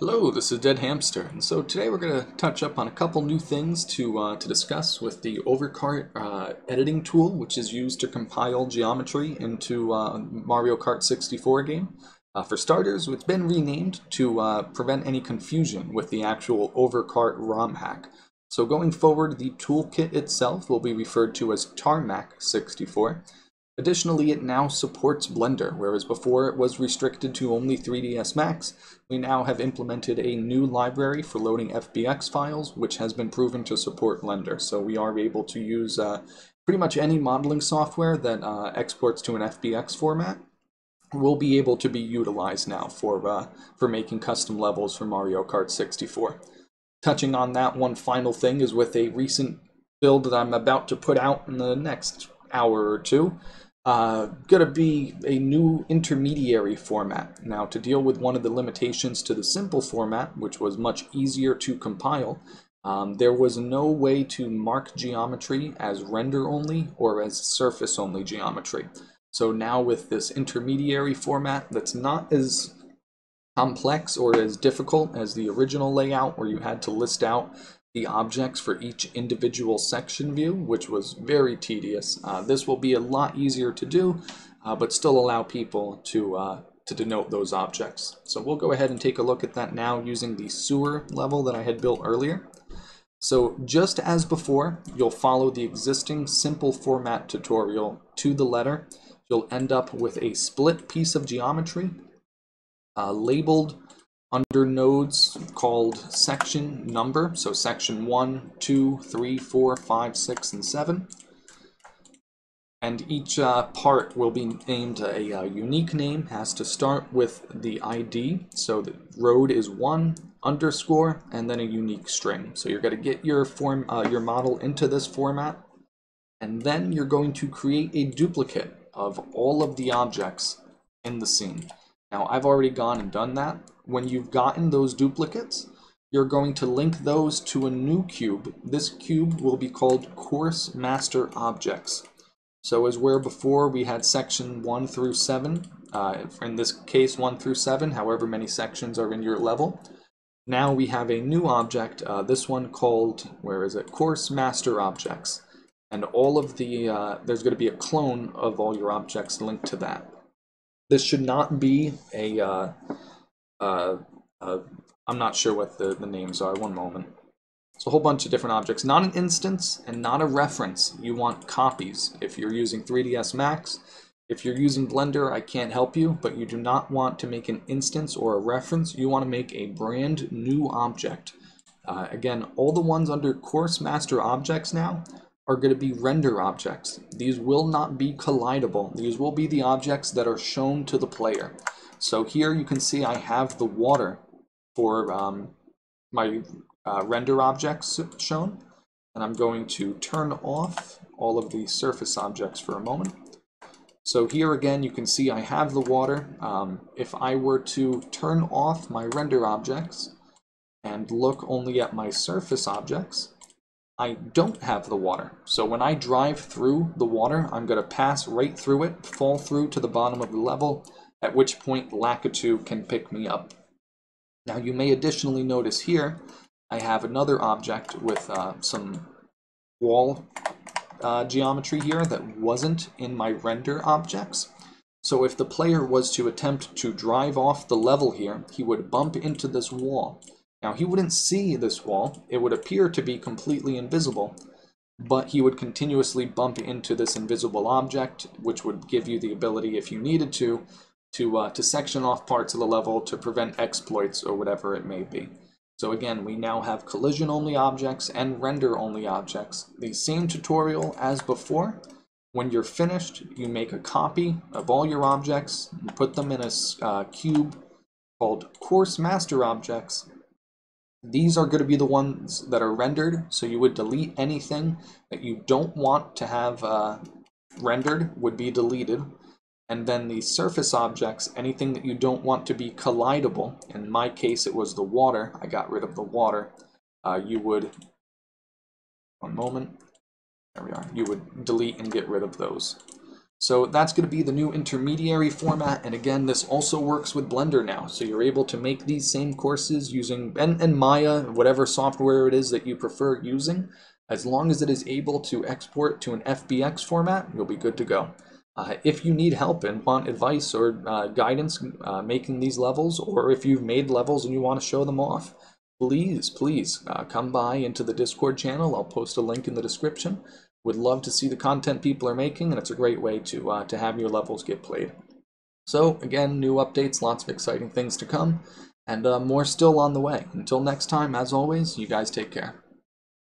Hello, this is Dead Hamster, and so today we're going to touch up on a couple new things to uh, to discuss with the OverKart uh, editing tool, which is used to compile geometry into uh, Mario Kart 64 game. Uh, for starters, it's been renamed to uh, prevent any confusion with the actual OverKart ROM hack. So going forward, the toolkit itself will be referred to as Tarmac 64. Additionally, it now supports Blender, whereas before it was restricted to only 3ds Max. We now have implemented a new library for loading FBX files, which has been proven to support Blender. So we are able to use uh, pretty much any modeling software that uh, exports to an FBX format will be able to be utilized now for, uh, for making custom levels for Mario Kart 64. Touching on that, one final thing is with a recent build that I'm about to put out in the next hour or two, uh, going to be a new intermediary format. Now, to deal with one of the limitations to the simple format, which was much easier to compile, um, there was no way to mark geometry as render only or as surface only geometry. So now with this intermediary format that's not as complex or as difficult as the original layout where you had to list out the objects for each individual section view, which was very tedious. Uh, this will be a lot easier to do, uh, but still allow people to, uh, to denote those objects. So we'll go ahead and take a look at that now using the sewer level that I had built earlier. So just as before, you'll follow the existing simple format tutorial to the letter. You'll end up with a split piece of geometry uh, labeled under nodes called section number. So section 1, 2, 3, 4, 5, 6, and 7. And each uh, part will be named a, a, uh, unique name, has to start with the ID. So the road is 1 underscore and then a unique string. So you're going to get your form, uh, your model into this format. And then you're going to create a duplicate of all of the objects in the scene. Now I've already gone and done that. When you've gotten those duplicates, you're going to link those to a new cube. This cube will be called Course Master Objects. So as where before we had section 1 through 7, uh, in this case 1 through 7, however many sections are in your level, now we have a new object, uh, this one called, where is it, Course Master Objects. And all of the, uh, there's going to be a clone of all your objects linked to that. This should not be a. Uh, uh, I'm not sure what the, the names are. One moment. It's a whole bunch of different objects. Not an instance and not a reference. You want copies. If you're using 3ds Max, if you're using Blender, I can't help you, but you do not want to make an instance or a reference. You want to make a brand new object. Uh, again, all the ones under Course Master Objects now are going to be render objects. These will not be collidable. These will be the objects that are shown to the player. So here you can see I have the water for um, my uh, render objects shown. And I'm going to turn off all of the surface objects for a moment. So here again, you can see I have the water. Um, if I were to turn off my render objects and look only at my surface objects, I don't have the water. So when I drive through the water, I'm going to pass right through it, fall through to the bottom of the level, at which point Lakitu can pick me up. Now you may additionally notice here, I have another object with uh, some wall uh, geometry here that wasn't in my render objects. So if the player was to attempt to drive off the level here, he would bump into this wall. Now he wouldn't see this wall, it would appear to be completely invisible, but he would continuously bump into this invisible object, which would give you the ability, if you needed to, to, uh, to section off parts of the level to prevent exploits or whatever it may be. So again, we now have collision-only objects and render-only objects. The same tutorial as before. When you're finished, you make a copy of all your objects, and put them in a uh, cube called Course Master Objects, these are going to be the ones that are rendered, so you would delete anything that you don't want to have uh, rendered would be deleted. And then the surface objects, anything that you don't want to be collidable, in my case it was the water, I got rid of the water, uh, you would, one moment, there we are, you would delete and get rid of those. So that's going to be the new intermediary format, and again, this also works with Blender now. So you're able to make these same courses using, and, and Maya, whatever software it is that you prefer using, as long as it is able to export to an FBX format, you'll be good to go. Uh, if you need help and want advice or uh, guidance uh, making these levels, or if you've made levels and you want to show them off, please, please uh, come by into the Discord channel. I'll post a link in the description. Would love to see the content people are making, and it's a great way to, uh, to have your levels get played. So, again, new updates, lots of exciting things to come, and uh, more still on the way. Until next time, as always, you guys take care.